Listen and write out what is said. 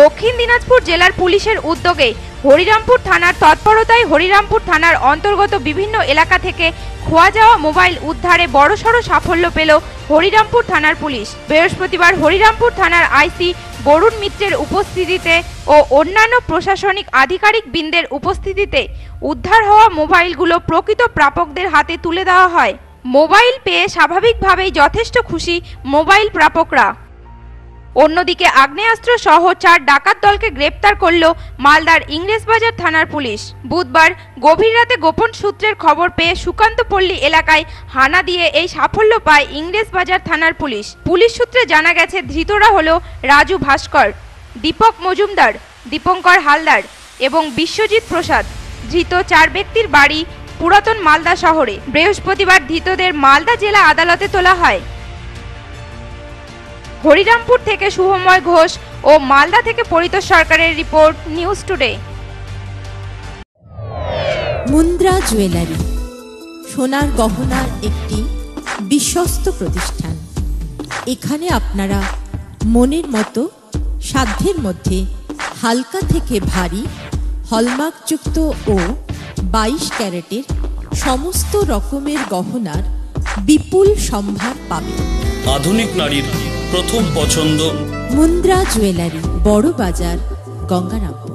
দক্ষিণ দিনাজপুর জেলার পুলিশের উদ্যোগে হরিরামপুর থানার তৎপরতায় হরিরামপুর থানার অন্তর্গত বিভিন্ন এলাকা থেকে খোয়া যাওয়া মোবাইল উদ্ধারে বড়সড় সাফল্য পেল হরিরামপুর থানার পুলিশ। বৃহস্পতিবার হরিরামপুর থানার আইসি বরুণ মিত্রের উপস্থিতিতে ও অন্যান্য প্রশাসনিক আধিকারিক বৃন্দের উপস্থিতিতে উদ্ধার হওয়া মোবাইলগুলো প্রকৃত প্রাপকদের হাতে তুলে দেওয়া হয়। মোবাইল পেয়ে স্বাভাবিকভাবেই যথেষ্ট খুশি মোবাইল প্রাপকরা। অন্যদিকে আগ্নেয়াস্ত্র সহ চার ডাকাত দলকে গ্রেপ্তার করল মালদার ইংরেজবাজার থানার পুলিশ। বুধবার গভীর রাতে গোপন সূত্রের খবর পেয়ে সুকান্তপল্লী এলাকায় হানা দিয়ে এই সাফল্য পায় ইংরেজবাজার থানার পুলিশ। পুলিশ সূত্রে জানা গেছে, ধৃতরা হল রাজু ভাস্কর, দীপক মজুমদার, দীপঙ্কর হালদার এবং বিশ্বজিৎ প্রসাদ। ধৃত চার ব্যক্তির বাড়ি পুরাতন মালদা শহরে। বৃহস্পতিবার ধৃতদের মালদা জেলা আদালতে তোলা হয়। হরিরামপুর থেকে শুভময় ঘোষ ও মালদা থেকে পরিতোষ সরকারের report news today. Mundra jewellery, সোনার গহনার একটি বিশ্বস্ত প্রতিষ্ঠান। এখানে আপনারা মনের মতো, সাধ্যের মধ্যে হালকা থেকে ভারী, হলমার্কযুক্ত ও বাইশ ক্যারেটের সমস্ত রকমের গহনার বিপুল সম্ভার পাবেন। আধুনিক নারীর প্রথম পছন্দ মুন্দ্রা জুয়েলারি বড় বাজার গঙ্গারামপুর।